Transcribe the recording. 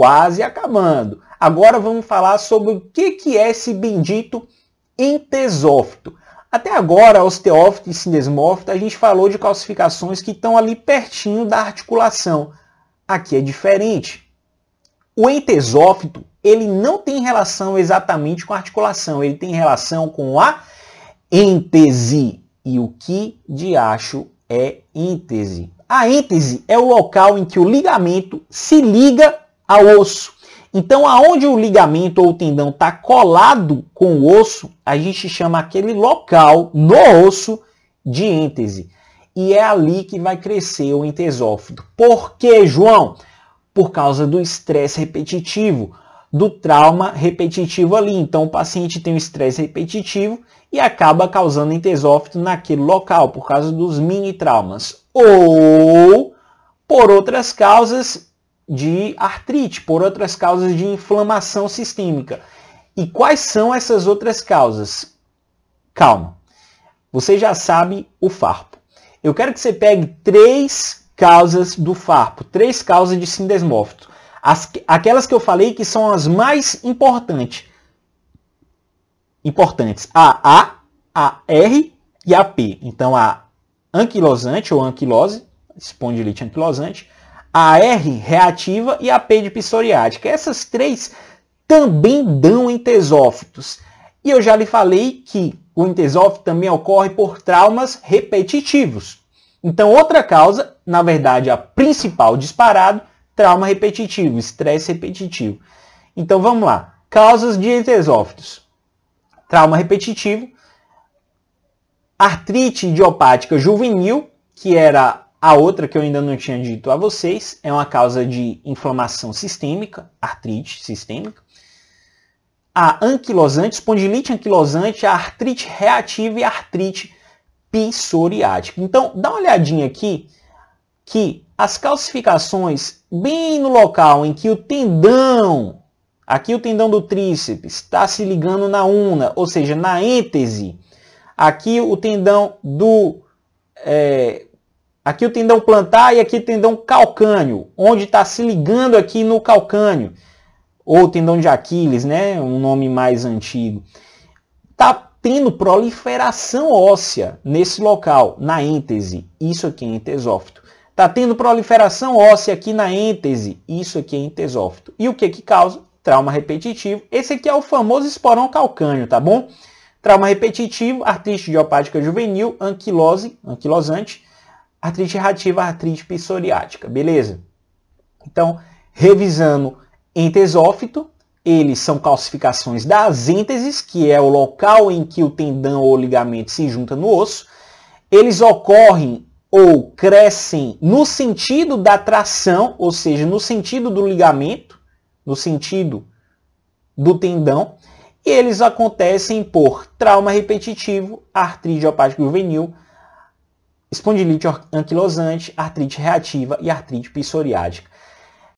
quase acabando. Agora vamos falar sobre o que, que é esse bendito entesófito. Até agora, osteófito e sindesmófito, a gente falou de calcificações que estão ali pertinho da articulação. Aqui é diferente. O entesófito, ele não tem relação exatamente com a articulação, ele tem relação com a êntese. E o que de acho é êntese? A êntese é o local em que o ligamento se liga ao osso. Então, aonde o ligamento ou o tendão está colado com o osso, a gente chama aquele local no osso de êntese. E é ali que vai crescer o entesófito. Por quê, João? Por causa do estresse repetitivo, do trauma repetitivo ali. Então, o paciente tem um estresse repetitivo e acaba causando entesófito naquele local, por causa dos mini traumas. Ou por outras causas de artrite, por outras causas de inflamação sistêmica. E quais são essas outras causas? Calma. Você já sabe o farpo. Eu quero que você pegue três causas do farpo, três causas de sindesmófito. As, aquelas que eu falei que são as mais importantes. Importantes. A A, a R e a P. Então a anquilosante ou anquilose, espondilite anquilosante, a R reativa e a P de psoriática. Essas três também dão entesófitos. E eu já lhe falei que o entesófito também ocorre por traumas repetitivos. Então, outra causa, na verdade, a principal disparado, trauma repetitivo, estresse repetitivo. Então, vamos lá. Causas de entesófitos. Trauma repetitivo, artrite idiopática juvenil, que era a outra que eu ainda não tinha dito a vocês é uma causa de inflamação sistêmica, artrite sistêmica. A anquilosante, espondilite anquilosante, a artrite reativa e a artrite psoriática. Então, dá uma olhadinha aqui que as calcificações bem no local em que o tendão, aqui o tendão do tríceps, está se ligando na una, ou seja, na êntese. Aqui o tendão do é, Aqui o tendão plantar e aqui o tendão calcâneo, onde está se ligando aqui no calcâneo, ou tendão de Aquiles, né? Um nome mais antigo. Está tendo proliferação óssea nesse local, na êntese. Isso aqui é entesófito. Está tendo proliferação óssea aqui na êntese. Isso aqui é entesófito. E o que que causa? Trauma repetitivo. Esse aqui é o famoso esporão calcâneo, tá bom? Trauma repetitivo, artrite idiopática juvenil, anquilose, anquilosante, artrite reativa, artrite psoriática, beleza? Então, revisando entesófito, eles são calcificações das ênteses, que é o local em que o tendão ou ligamento se junta no osso. Eles ocorrem ou crescem no sentido da tração, ou seja, no sentido do ligamento, no sentido do tendão, e eles acontecem por trauma repetitivo, artrite idiopática juvenil, espondilite anquilosante, artrite reativa e artrite psoriática.